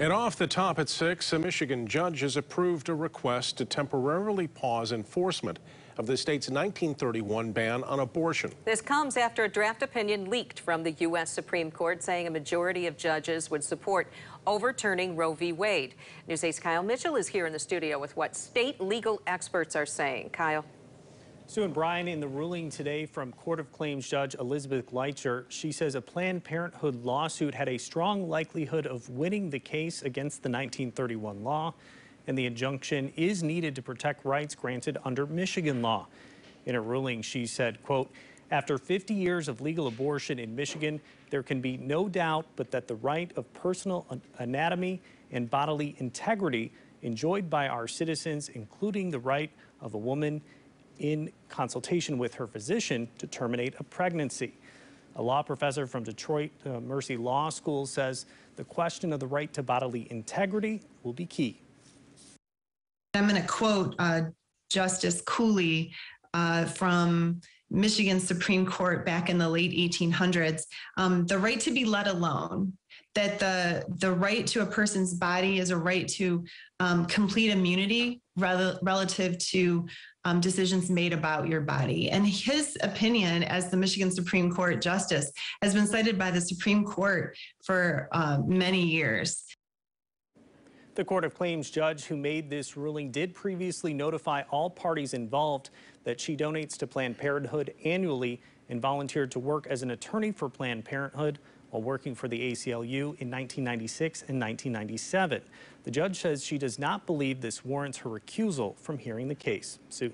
And off the top at 6, a Michigan judge has approved a request to temporarily pause enforcement of the state's 1931 ban on abortion. This comes after a draft opinion leaked from the U.S. Supreme Court saying a majority of judges would support overturning Roe v. Wade. News 8's Kyle Mitchell is here in the studio with what state legal experts are saying. Kyle. Sue and Brian, in the ruling today from Court of Claims Judge Elizabeth Gleicher, she says a Planned Parenthood lawsuit had a strong likelihood of winning the case against the 1931 law, and the injunction is needed to protect rights granted under Michigan law. In a ruling, she said, quote, after 50 years of legal abortion in Michigan, there can be no doubt but that the right of personal anatomy and bodily integrity enjoyed by our citizens, including the right of a woman in consultation with her physician to terminate a pregnancy. A law professor from Detroit uh, Mercy Law School says the question of the right to bodily integrity will be key. I'm going to quote uh, Justice Cooley uh, from Michigan Supreme Court back in the late 1800s. Um, the right to be let alone that the the right to a person's body is a right to um, complete immunity rel- relative to um, decisions made about your body. And his opinion as the Michigan Supreme Court justice has been cited by the Supreme Court for uh, many years. The Court of Claims judge who made this ruling did previously notify all parties involved that she donates to Planned Parenthood annually and volunteered to work as an attorney for Planned Parenthood while working for the ACLU in 1996 and 1997. The judge says she does not believe this warrants her recusal from hearing the case. Sue.